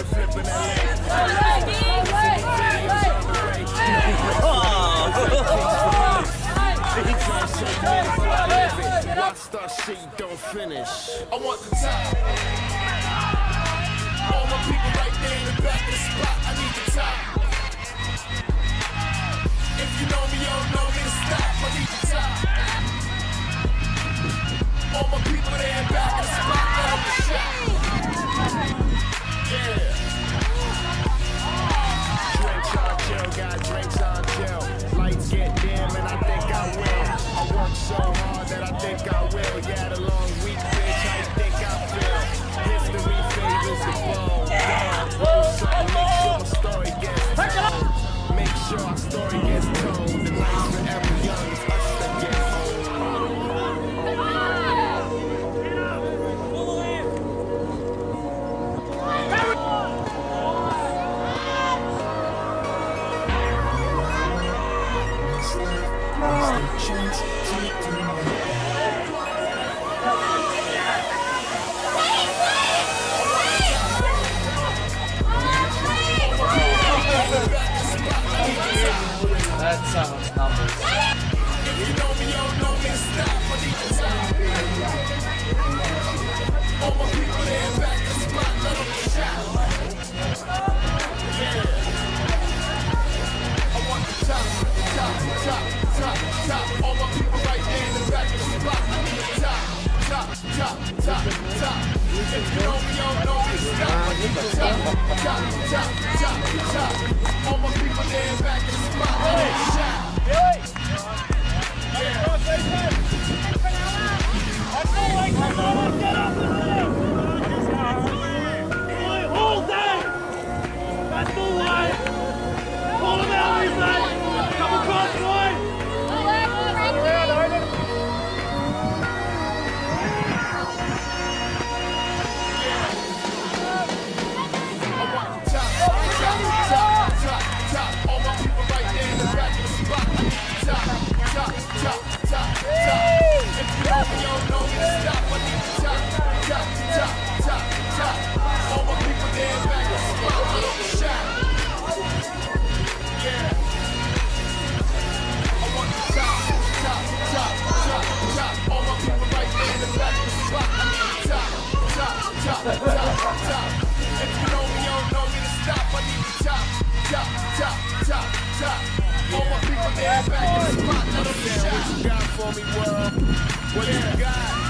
the flip in LA. Rockstar shit don't finish. I want the top. All my people right there in the back of the spot. I need the top. If you know me, you don't know me. I I will. Yeah, the long week, bitch, you think I feel? History favors the do something, make sure my story gets told. Make sure our story gets told. The night's forever young, it's us that get old. That's someone's numbers. If top, top. All my people back in the spot. Yeah, what you got for me, world? What you got?